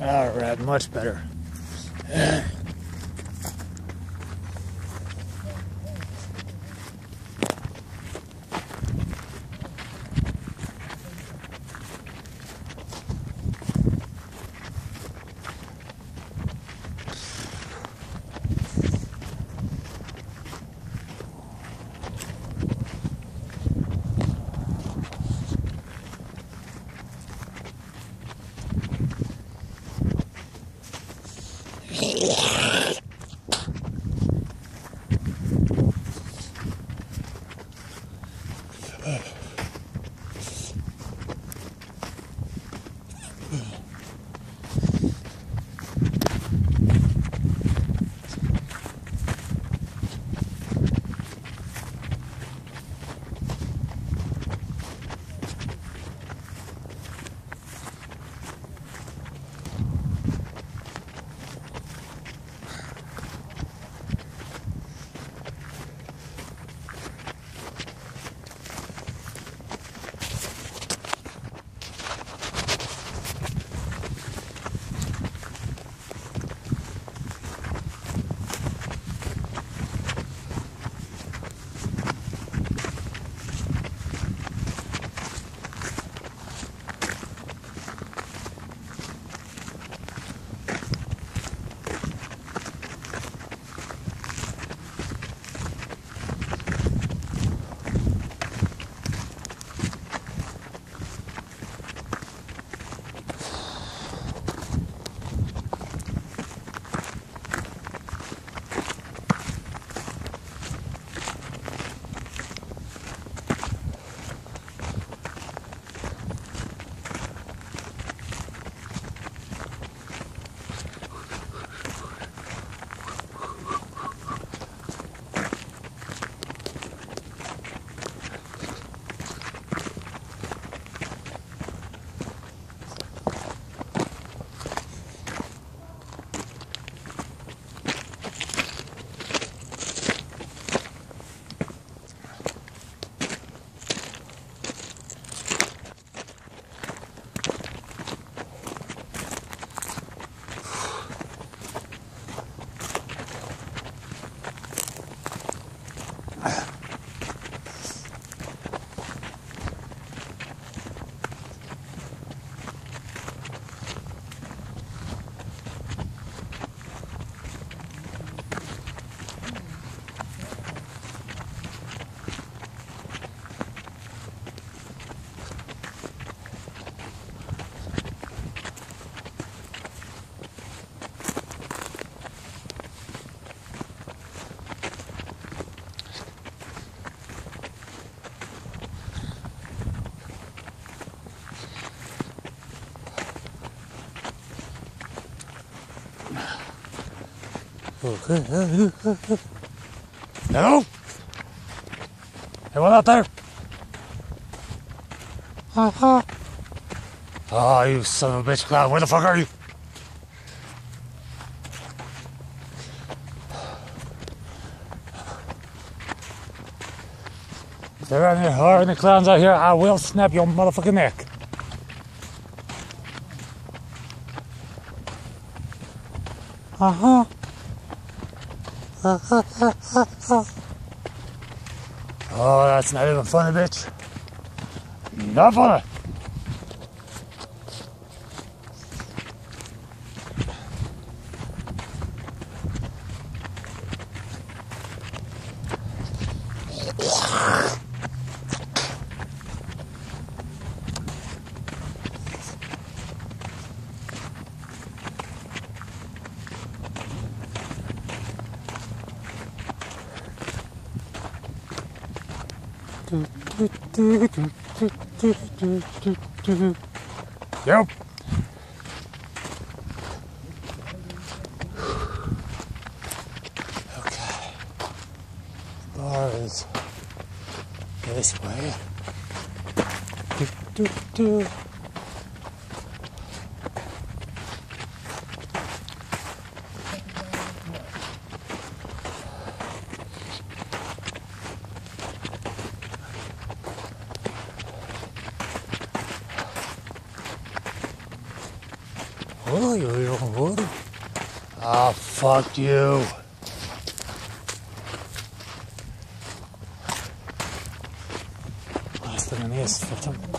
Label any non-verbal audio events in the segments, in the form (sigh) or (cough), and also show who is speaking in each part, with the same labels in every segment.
Speaker 1: All right, much better. Hello? Anyone out there? Uh-huh. Oh, you son of a bitch, Cloud. Where the fuck are you? If there are any, any clowns out here, I will snap your motherfucking neck. Uh-huh. (laughs) Oh, that's not even funny, bitch. Not funny. Yep. Okay. Bar is this way. Do, do, do. Oh, you're your own wood. Ah, oh, fuck you. Last ten minutes, 15.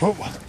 Speaker 1: Oh.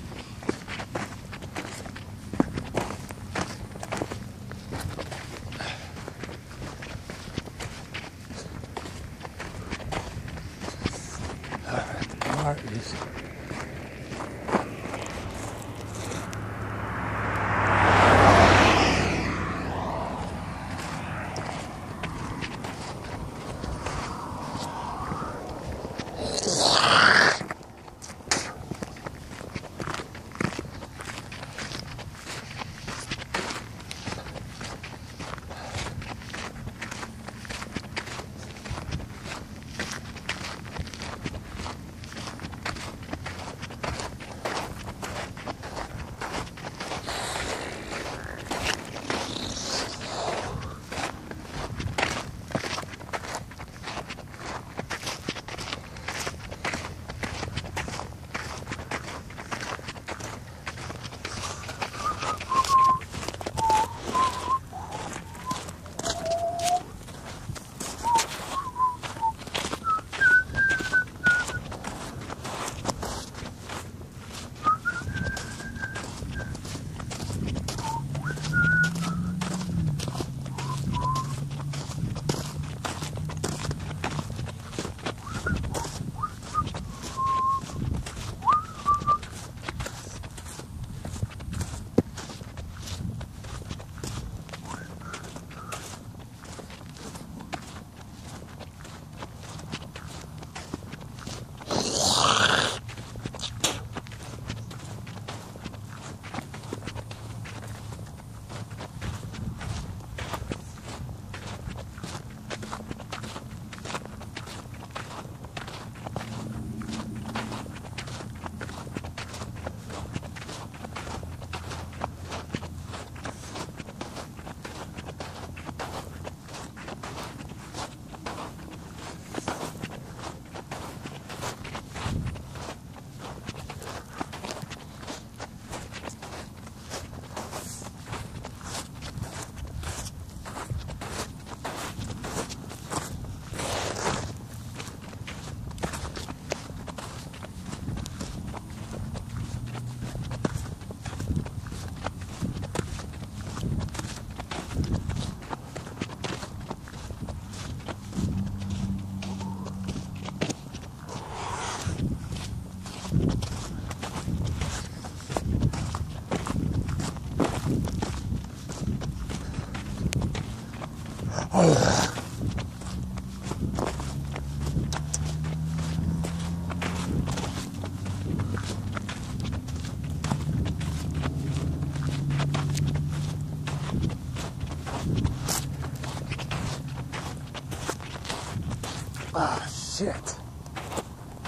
Speaker 1: Ah, shit.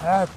Speaker 1: That.